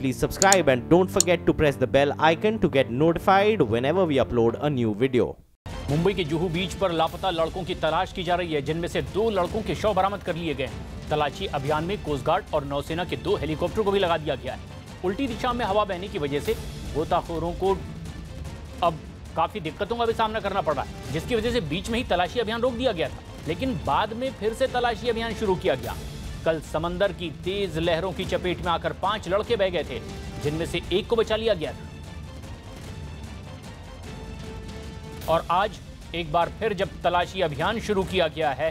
Please subscribe and don't forget to press the bell icon to get notified whenever we upload a new video. Mumbai के जुहू बीच पर लापता लड़कों की तलाश की जा रही है, जिनमें से दो लड़कों के शव बरामद कर लिए गए। तलाशी अभियान में कोस्ट गार्ड और नौसेना के दो हेलीकॉप्टर को भी लगा दिया गया है। उल्टी दिशा में हवा बहने की वजह से गोताखोरों को अब काफ़ी दिक्कतों का भी सामना करना पड़ रहा है, जिसकी वजह से बीच में ही तलाशी अभियान रोक दिया गया था, लेकिन बाद में फिर से तलाशी अभियान शुरू किया गया। कल समंदर की तेज लहरों की चपेट में आकर पाँच लड़के बह गए थे, जिनमें से एक को बचा लिया गया था। और आज एक बार फिर जब तलाशी अभियान शुरू किया गया है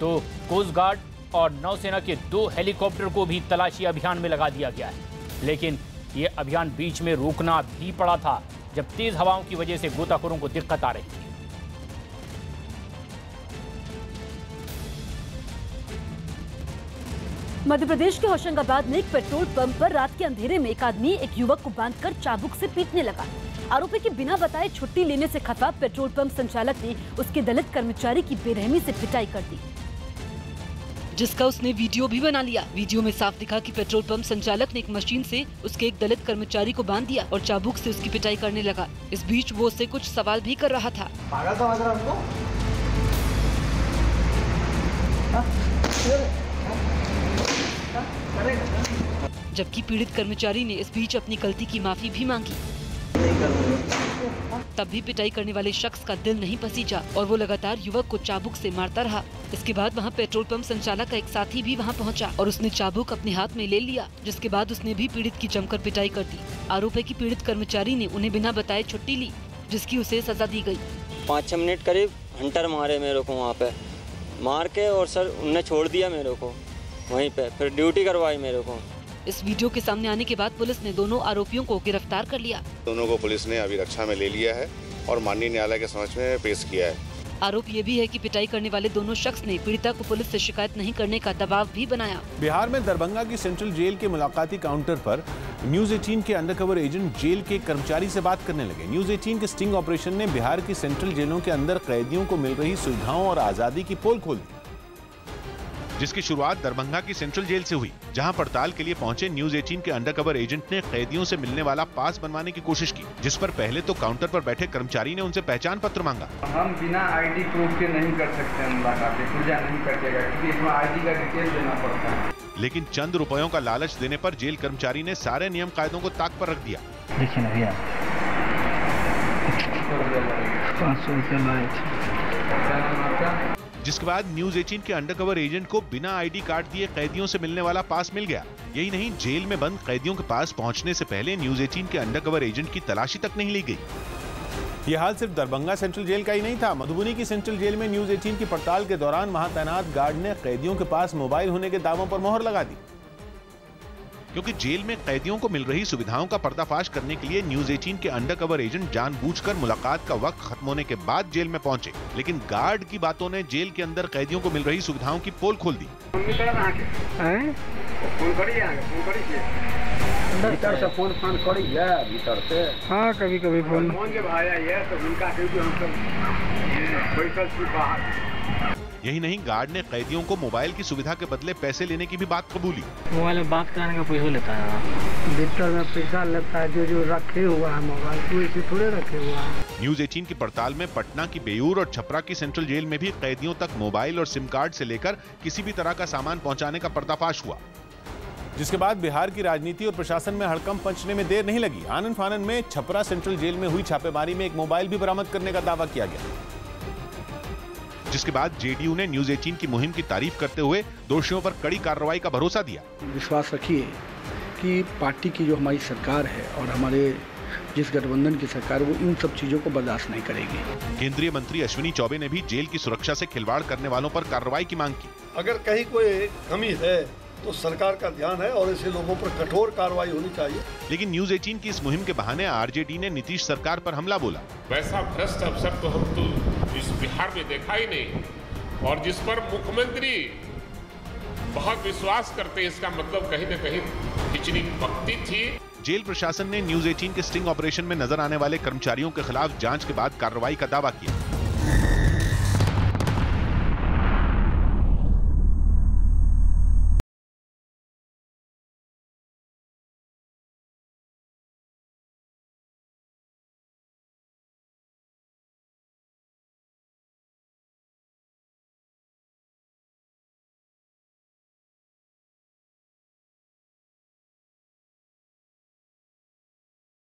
तो कोस्ट गार्ड और नौसेना के दो हेलीकॉप्टर को भी तलाशी अभियान में लगा दिया गया है। लेकिन ये अभियान बीच में रोकना भी पड़ा था, जब तेज हवाओं की वजह से गोताखोरों को दिक्कत आ रही थी। मध्य प्रदेश के होशंगाबाद में एक पेट्रोल पंप पर रात के अंधेरे में एक आदमी एक युवक को बांधकर चाबुक से पीटने लगा। आरोपी की बिना बताए छुट्टी लेने से खफा पेट्रोल पंप संचालक ने उसके दलित कर्मचारी की बेरहमी से पिटाई कर दी। जिसका उसने वीडियो भी बना लिया। वीडियो में साफ़ दिखा कि पेट्रोल पंप संचालक ने एक मशीन से उसके एक दलित कर्मचारी को बाँध दिया और चाबुक से उसकी पिटाई करने लगा। इस बीच वो उससे कुछ सवाल भी कर रहा था। पागल जबकि पीड़ित कर्मचारी ने इस बीच अपनी गलती की माफ़ी भी मांगी। तब भी पिटाई करने वाले शख्स का दिल नहीं पसीजा और वो लगातार युवक को चाबुक से मारता रहा। इसके बाद वहाँ पेट्रोल पंप संचालक का एक साथी भी वहाँ पहुँचा और उसने चाबुक अपने हाथ में ले लिया, जिसके बाद उसने भी पीड़ित की जमकर पिटाई कर दी। आरोप है की पीड़ित कर्मचारी ने उन्हें बिना बताए छुट्टी ली, जिसकी उसे सजा दी गई पाँच छः मिनट करीब हंटर मारे मेरे को वहाँ पे। मार के और सर उनने छोड़ दिया मेरे को। वहीं पे फिर ड्यूटी करवाई मेरे को। इस वीडियो के सामने आने के बाद पुलिस ने दोनों आरोपियों को गिरफ़्तार कर लिया। दोनों को पुलिस ने अभी रक्षा में ले लिया है और माननीय न्यायालय के समक्ष में पेश किया है। आरोप ये भी है कि पिटाई करने वाले दोनों शख्स ने पीड़िता को पुलिस से शिकायत नहीं करने का दबाव भी बनाया। बिहार में दरभंगा की सेंट्रल जेल के मुलाकाती काउंटर पर न्यूज़ 18 के अंडरकवर एजेंट जेल के कर्मचारी से बात करने लगे। न्यूज़ 18 के स्टिंग ऑपरेशन ने बिहार की सेंट्रल जेलों के अंदर कैदियों को मिल रही सुविधाओं और आज़ादी की पोल खोल दी। जिसकी शुरुआत दरभंगा की सेंट्रल जेल से हुई जहाँ पड़ताल के लिए पहुँचे न्यूज़ 18 के अंडरकवर एजेंट ने कैदियों से मिलने वाला पास बनवाने की कोशिश की जिस पर पहले तो काउंटर पर बैठे कर्मचारी ने उनसे पहचान पत्र मांगा। हम बिना आईडी प्रूफ के नहीं कर सकते मुलाकात पूजा नहीं करिएगा क्योंकि इसमें आईडी का डिटेल देना पड़ता है। लेकिन चंद रुपयों का लालच देने पर जेल कर्मचारी ने सारे नियम कायदों को ताक पर रख दिया। देखिए ना भैया पाँच सौ रुपया जिसके बाद न्यूज़ 18 के अंडरकवर एजेंट को बिना आईडी कार्ड दिए कैदियों से मिलने वाला पास मिल गया। यही नहीं, जेल में बंद कैदियों के पास पहुँचने से पहले न्यूज़ 18 के अंडरकवर एजेंट की तलाशी तक नहीं ली गई। यह हाल सिर्फ़ दरभंगा सेंट्रल जेल का ही नहीं था। मधुबनी की सेंट्रल जेल में न्यूज़ 18 की पड़ताल के दौरान वहाँ तैनात गार्ड ने कैदियों के पास मोबाइल होने के दावों पर मोहर लगा दी। क्योंकि जेल में कैदियों को मिल रही सुविधाओं का पर्दाफाश करने के लिए न्यूज़ 18 के अंडरकवर एजेंट जानबूझकर मुलाकात का वक्त खत्म होने के बाद जेल में पहुँचे। लेकिन गार्ड की बातों ने जेल के अंदर कैदियों को मिल रही सुविधाओं की पोल खोल दी। भीतर से फ़ोन फ़ोन करी है भीतर से। हाँ कभी कभी फ़ोन फ़ोन तो उनका क्योंकि हम सब छी बाहर। यही नहीं गार्ड ने कैदियों को मोबाइल की सुविधा के बदले पैसे लेने की भी बात कबूली। मोबाइल में बात कराने का पैसा लेता है? भीतर में पैसा लेता है जो जो रखे हुआ है मोबाइल तो इसे थोड़े रखे हुआ है। न्यूज़ 18 की पड़ताल में पटना की बेयूर और छपरा की सेंट्रल जेल में भी कैदियों तक मोबाइल और सिम कार्ड से लेकर किसी भी तरह का सामान पहुँचाने का पर्दाफाश हुआ। जिसके बाद बिहार की राजनीति और प्रशासन में हड़कंप पंचने में देर नहीं लगी। आनंद फानन में छपरा सेंट्रल जेल में हुई छापेमारी में एक मोबाइल भी बरामद करने का दावा किया गया। जिसके बाद जेडीयू ने न्यूज़ 18 की मुहिम की तारीफ़ करते हुए दोषियों पर कड़ी कार्रवाई का भरोसा दिया। विश्वास रखिए कि पार्टी की जो हमारी सरकार है और हमारे जिस गठबंधन की सरकार वो इन सब चीज़ों को बर्दाश्त नहीं करेगी। केंद्रीय मंत्री अश्विनी चौबे ने भी जेल की सुरक्षा से खिलवाड़ करने वालों पर कार्रवाई की मांग की। अगर कहीं कोई कमी है तो सरकार का ध्यान है और ऐसे लोगों पर कठोर कार्रवाई होनी चाहिए। लेकिन न्यूज़ 18 की इस मुहिम के बहाने आरजेडी ने नीतीश सरकार पर हमला बोला। वैसा भ्रष्ट अफसर तो हम तो बिहार में देखा ही नहीं। और जिस पर मुख्यमंत्री बहुत विश्वास करते हैं, इसका मतलब कहीं ना कहीं खिचड़ी पकती थी। जेल प्रशासन ने न्यूज़ 18 के स्टिंग ऑपरेशन में नज़र आने वाले कर्मचारियों के खिलाफ जाँच के बाद कार्रवाई का दावा किया।